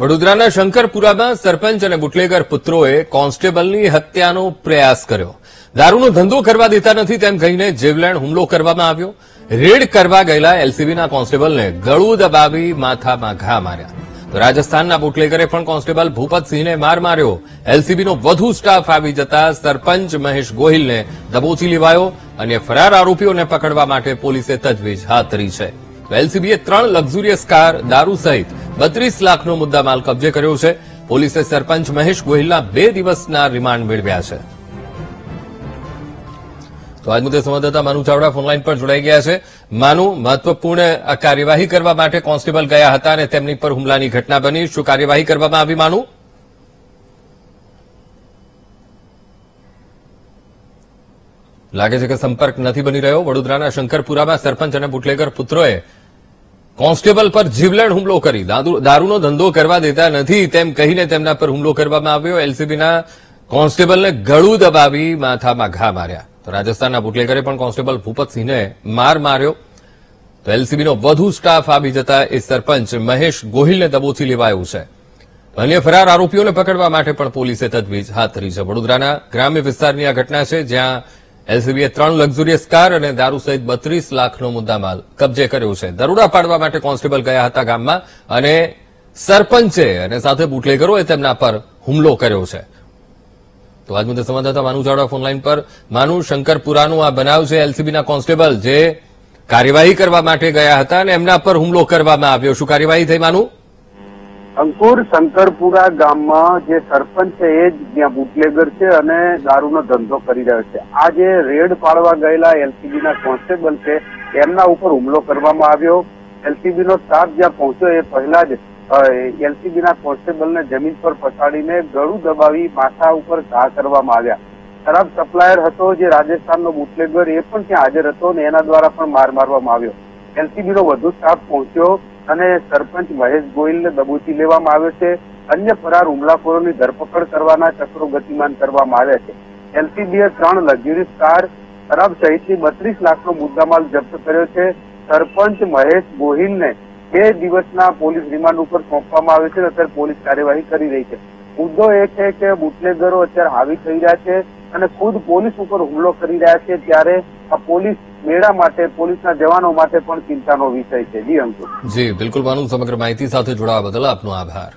વડોદરાના શંકરપુરામાં સરપંચ અને બુટલેગર પુત્રોએ કોન્સ્ટેબલની હત્યાનો પ્રયાસ કર્યો. દારૂનો ધંધો કરવા દેતા નથી તેમ કહીને જીવલેણ હુમલો કરવામાં આવ્યો. રેડ કરવા ગયેલા એલસીબીના કોન્સ્ટેબલને ગળું દબાવી માથામાં ઘા માર્યા. તો રાજસ્થાનના બુટલેગરે પણ કોન્સ્ટેબલ ભૂપતસિંહને માર માર્યો. એલસીબીનો વધુ સ્ટાફ આવી જતા સરપંચ મહેશ ગોહિલને દબોચી લેવાયો અને ફરાર આરોપીઓને પકડવા માટે પોલીસે તજવીજ હાથ ધરી છે. એલસીબીએ ત્રણ લક્ઝુરિયસ કાર દારૂ સહિત બત્રીસ લાખનો મુદ્દામાલ કબજે કર્યો છે. પોલીસે સરપંચ મહેશ ગોહિલના બે દિવસના રિમાન્ડ મેળવ્યા છે. તો આજ મુદ્દે સંવાદદાતા માનુ ચાવડા ફોનલાઈન પર જોડાઈ ગયા છે. માનુ મહત્વપૂર્ણ કાર્યવાહી કરવા માટે કોન્સ્ટેબલ ગયા હતા અને તેમની પર હુમલાની ઘટના બની. શું કાર્યવાહી કરવામાં આવી માનુ લાગે છે કે સંપર્ક નથી બની રહ્યો. વડોદરાના શંકરપુરામાં સરપંચ અને બુટલેગર પુત્રોએ કોન્સ્ટેબલ પર જીવલેણ હુમલો કરી. દારૂનો ધંધો કરવા દેતા નથી તેમ કહીને તેમના પર હુમલો કરવામાં આવ્યો. એલસીબીના કોન્સ્ટેબલને ગળું દબાવી માથામાં ઘા માર્યા. તો રાજસ્થાનના બુટલેગરે પણ કોન્સ્ટેબલ ભૂપતસિંહને માર માર્યો. તો એલસીબીનો વધુ સ્ટાફ આવી જતા એ સરપંચ મહેશ ગોહિલને દબોચી લેવાયું છે. અન્ય ફરાર આરોપીઓને પકડવા માટે પણ પોલીસે તજવીજ હાથ ધરી છે. વડોદરાના ગ્રામ્ય વિસ્તારની આ ઘટના છે જ્યાં એલસીબીએ ત્રણ લક્ઝુરિયસ કાર અને દારૂ સહિત બત્રીસ લાખનો મુદ્દામાલ કબજે કર્યો છે. દરોડા પાડવા માટે કોન્સ્ટેબલ ગયા હતા ગામમાં અને સરપંચે અને સાથે બુટલેગરોએ તેમના પર હુમલો કર્યો છે. તો આજ મુદ્દે સંવાદદાતા માનુ ચાવડા ફોનલાઈન પર. માનુ શંકરપુરાનું આ બનાવ છે એલસીબીના કોન્સ્ટેબલ જે કાર્યવાહી કરવા માટે ગયા હતા અને એમના પર હુમલો કરવામાં આવ્યો. શું કાર્યવાહી થઈ માનુ અંકુર શંકરપુરા ગામમાં જે સરપંચ છે, એ જ ત્યાં બુટલેગર છે અને દારૂનો ધંધો કરી રહ્યો છે. આ જે રેડ પાડવા ગયેલા એલસીબી ના કોન્સ્ટેબલ છે, એમના ઉપર હુમલો કરવામાં આવ્યો. એલસીબી નો સ્ટાફ જ્યાં પહોંચ્યો એ પહેલા જ એલસીબી ના કોન્સ્ટેબલને જમીન પર પછાડીને ગળું દબાવી માથા ઉપર ઘા કરવામાં આવ્યા. ખરાબ સપ્લાયર હતો જે રાજસ્થાનનો બુટલેગર, એ પણ ત્યાં હાજર હતો અને એના દ્વારા પણ માર મારવામાં આવ્યો. એલસીબી નો વધુ સ્ટાફ પહોંચ્યો અને સરપંચ મહેશ ગોયલને દબોચી લેવામાં આવ્યો છે. અન્ય ફરાર હુમલાખોરોની ધરપકડ કરવાના ચક્રો ગતિમાન કરવામાં આવ્યા છે. એલસીબીએ ત્રણ લક્ઝરી કાર ખરાબ સહિતની બત્રીસ લાખનો મુદ્દામાલ જપ્ત કર્યો છે. સરપંચ મહેશ ગોહિલને બે દિવસના પોલીસ રિમાન્ડ ઉપર સોંપવામાં આવ્યો છે. અત્યારે પોલીસ કાર્યવાહી કરી રહી છે. મુદ્દો એ છે કે બુટલેગરો અત્યારે હાવી થઈ રહ્યા છે. અને ખુદ પોલીસ ઉપર હુમલો કરી રહ્યા છે ત્યારે આ પોલીસ મેળા માટે, પોલીસના જવાનો માટે પણ ચિંતાનો વિષય છે. જી અંકુર. જી, બિલકુલ માનુ સમગ્ર માહિતી સાથે જોડાવા બદલ આપનો આભાર.